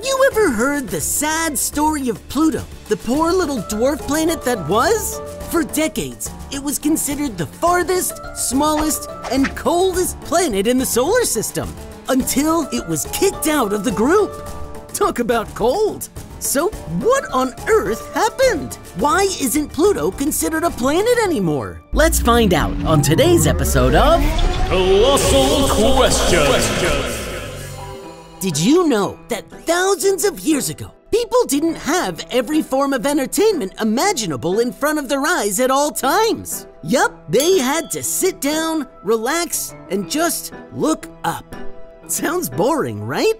Have you ever heard the sad story of Pluto, the poor little dwarf planet that was? For decades, it was considered the farthest, smallest, and coldest planet in the solar system until it was kicked out of the group. Talk about cold. So, what on earth happened? Why isn't Pluto considered a planet anymore? Let's find out on today's episode of Colossal Questions. Did you know that thousands of years ago, people didn't have every form of entertainment imaginable in front of their eyes at all times? Yup, they had to sit down, relax, and just look up. Sounds boring, right?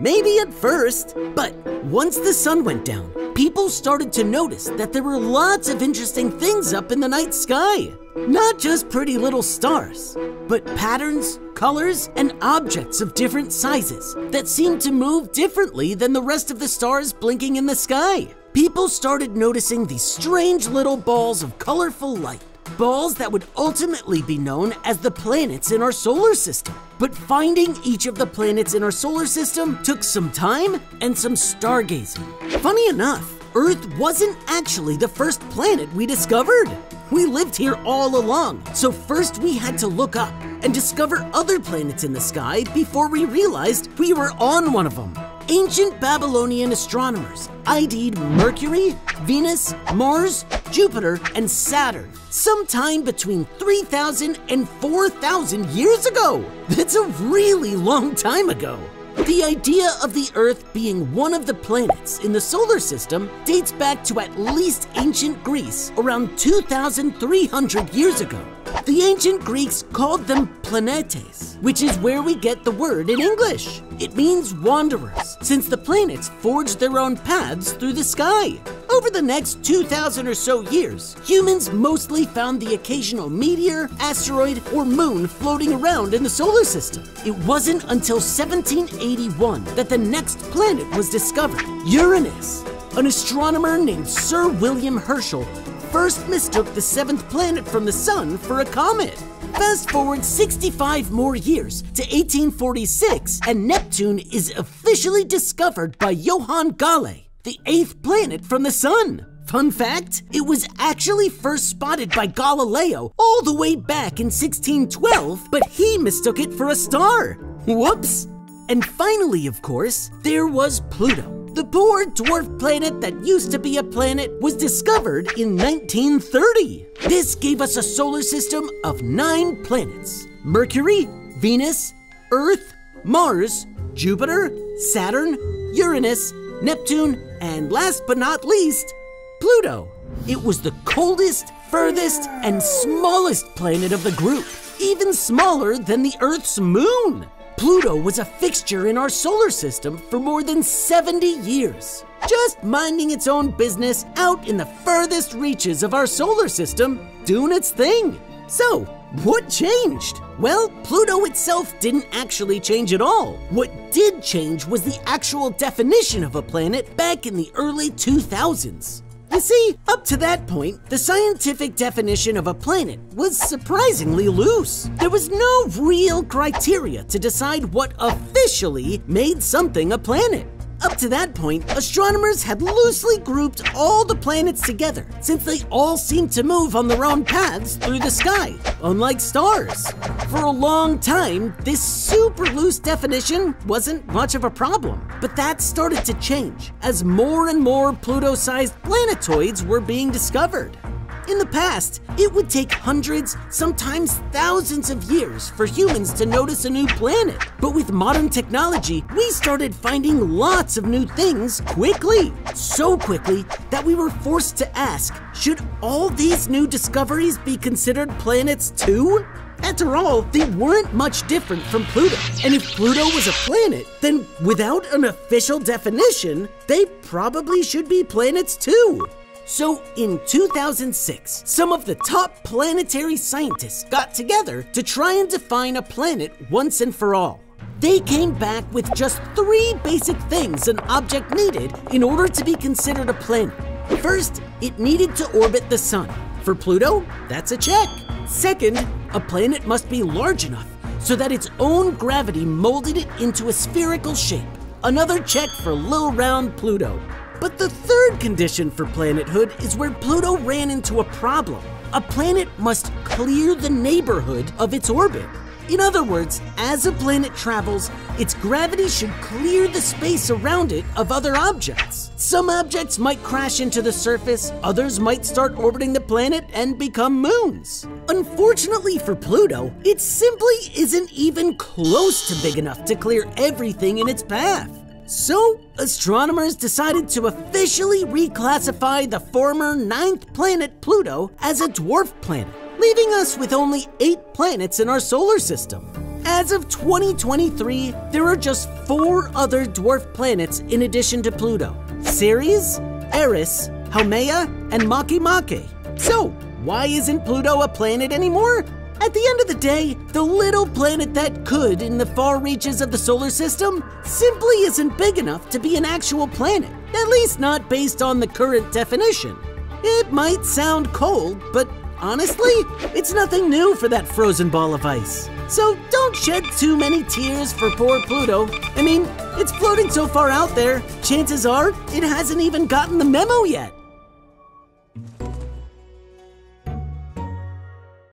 Maybe at first, but once the sun went down, people started to notice that there were lots of interesting things up in the night sky. Not just pretty little stars, but patterns, colors, and objects of different sizes that seemed to move differently than the rest of the stars blinking in the sky. People started noticing these strange little balls of colorful light. Balls that would ultimately be known as the planets in our solar system. But finding each of the planets in our solar system took some time and some stargazing. Funny enough, Earth wasn't actually the first planet we discovered. We lived here all along, so first we had to look up and discover other planets in the sky before we realized we were on one of them. Ancient Babylonian astronomers ID'd Mercury, Venus, Mars, Jupiter, and Saturn sometime between 3,000 and 4,000 years ago. That's a really long time ago. The idea of the Earth being one of the planets in the solar system dates back to at least ancient Greece around 2,300 years ago. The ancient Greeks called them planetes, which is where we get the word in English. It means wanderers, since the planets forged their own paths through the sky. Over the next 2,000 or so years, humans mostly found the occasional meteor, asteroid, or moon floating around in the solar system. It wasn't until 1781 that the next planet was discovered, Uranus. An astronomer named Sir William Herschel first mistook the seventh planet from the Sun for a comet. Fast forward 65 more years to 1846, and Neptune is officially discovered by Johann Galle, the eighth planet from the Sun. Fun fact, it was actually first spotted by Galileo all the way back in 1612, but he mistook it for a star. Whoops! And finally, of course, there was Pluto. The poor dwarf planet that used to be a planet was discovered in 1930. This gave us a solar system of nine planets Mercury, Venus, Earth, Mars, Jupiter, Saturn, Uranus, Neptune, and last but not least, Pluto. It was the coldest, furthest, and smallest planet of the group, even smaller than the Earth's moon. Pluto was a fixture in our solar system for more than 70 years, just minding its own business out in the furthest reaches of our solar system, doing its thing. So, what changed? Well, Pluto itself didn't actually change at all. What did change was the actual definition of a planet back in the early 2000s. You see, up to that point, the scientific definition of a planet was surprisingly loose. There was no real criteria to decide what officially made something a planet. Up to that point, astronomers had loosely grouped all the planets together, since they all seemed to move on their own paths through the sky, unlike stars. For a long time, this super loose definition wasn't much of a problem, but that started to change as more and more Pluto sized planetoids were being discovered. In the past, it would take hundreds, sometimes thousands of years for humans to notice a new planet. But with modern technology, we started finding lots of new things quickly. So quickly that we were forced to ask should all these new discoveries be considered planets too? After all, they weren't much different from Pluto. And if Pluto was a planet, then without an official definition, they probably should be planets too. So, in 2006, some of the top planetary scientists got together to try and define a planet once and for all. They came back with just three basic things an object needed in order to be considered a planet. First, it needed to orbit the sun. For Pluto, that's a check. Second, a planet must be large enough so that its own gravity molded it into a spherical shape. another check for little round Pluto. But the third condition for planethood is where Pluto ran into a problem. A planet must clear the neighborhood of its orbit. In other words, as a planet travels, its gravity should clear the space around it of other objects. Some objects might crash into the surface, others might start orbiting the planet and become moons. Unfortunately for Pluto, it simply isn't even close to big enough to clear everything in its path. So, astronomers decided to officially reclassify the former ninth planet Pluto as a dwarf planet leaving us with only eight planets in our solar system. As of 2023, there are just four other dwarf planets in addition to Pluto Ceres, Eris, Haumea, and Makemake. So, why isn't Pluto a planet anymore? At the end of the day, the little planet that could in the far reaches of the solar system simply isn't big enough to be an actual planet, at least not based on the current definition. It might sound cold, but Honestly, it's nothing new for that frozen ball of ice. So don't shed too many tears for poor Pluto. I mean, it's floating so far out there, chances are it hasn't even gotten the memo yet.